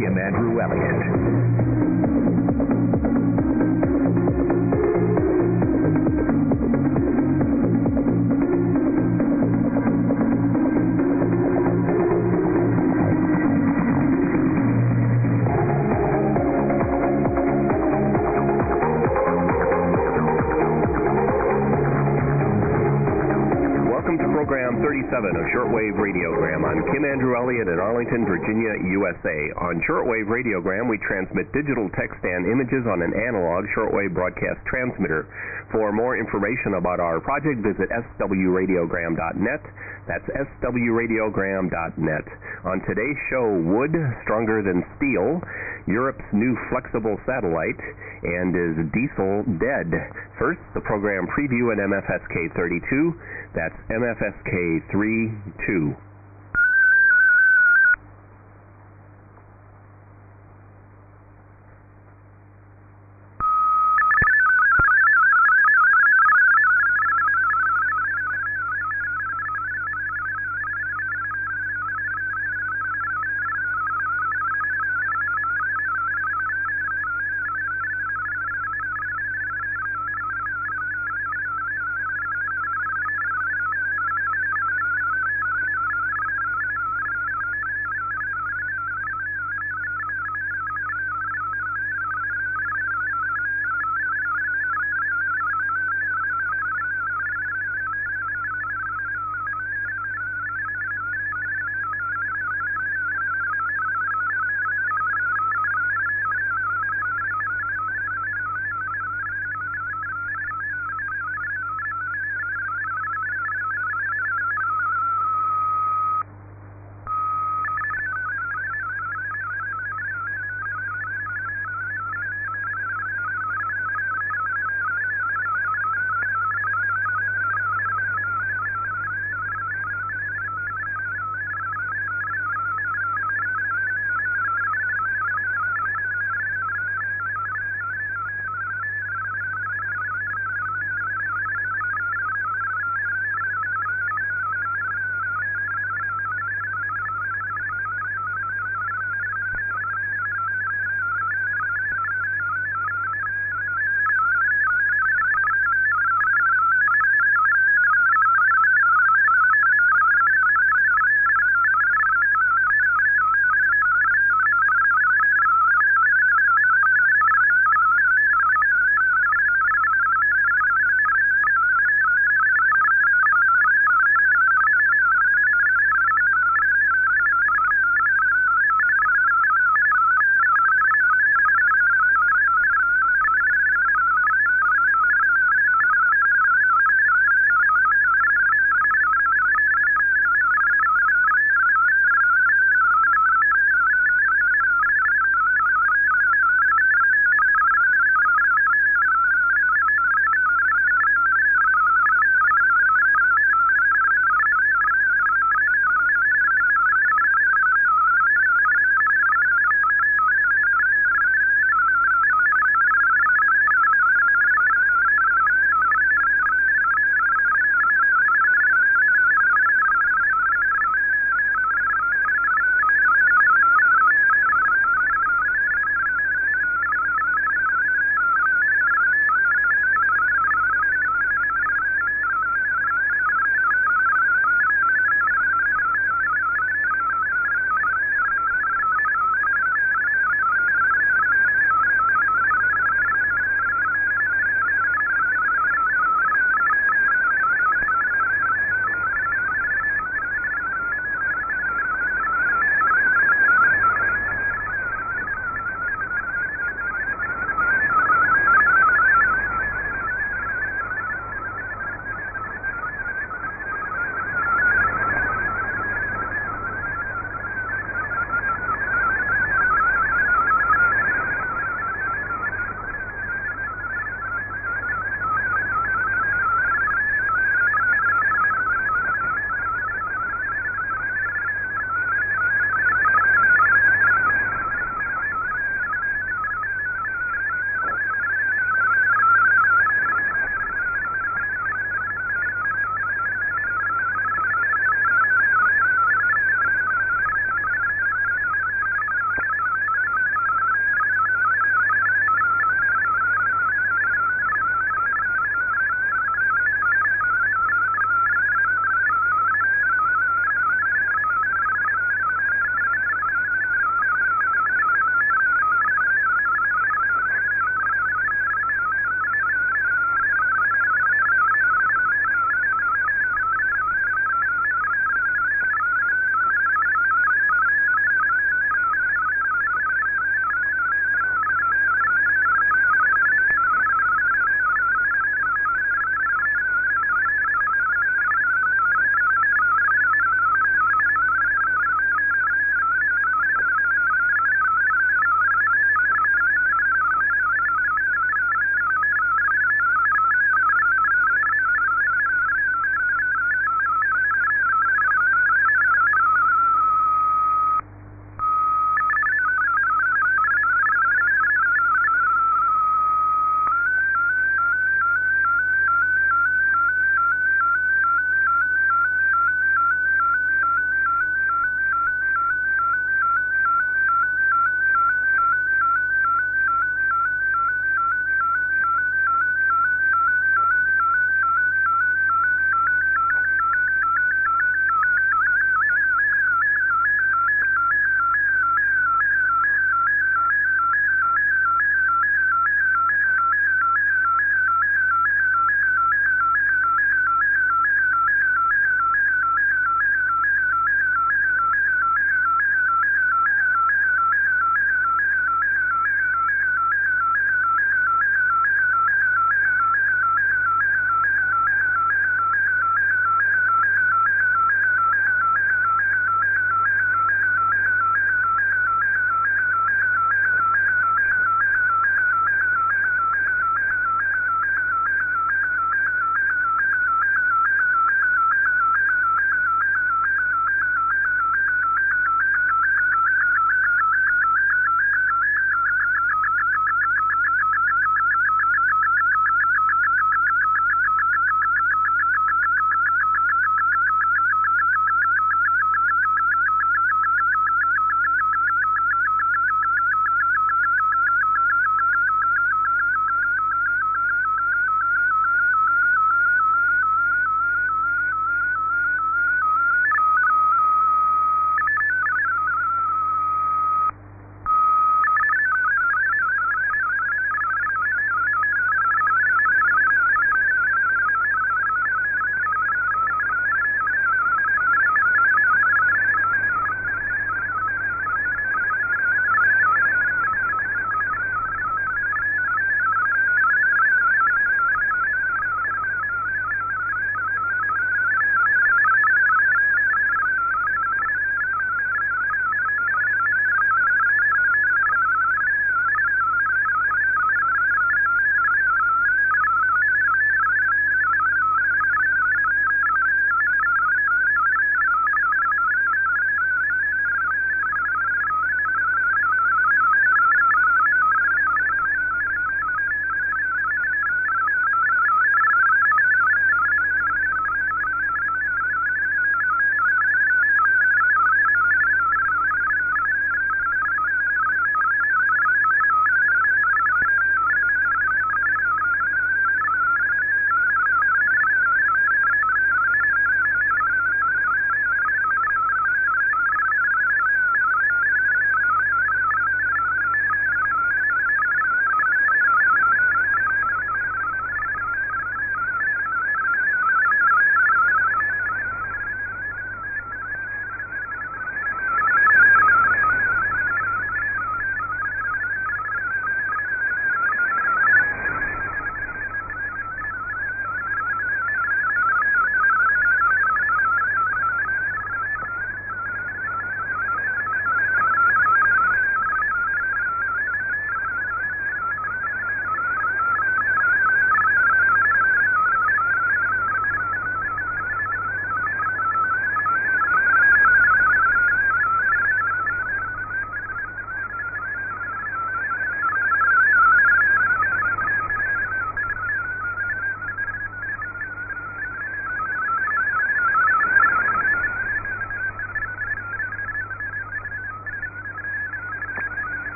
Presented by Kim program 37 of Shortwave Radiogram. I'm Kim Andrew Elliott in Arlington, Virginia, USA. On Shortwave Radiogram, we transmit digital text and images on an analog shortwave broadcast transmitter. For more information about our project, visit swradiogram.net. That's swradiogram.net. On today's show, wood stronger than steel, Europe's new flexible satellite, and is diesel dead? First, the program preview at MFSK 32. That's MFSK 32.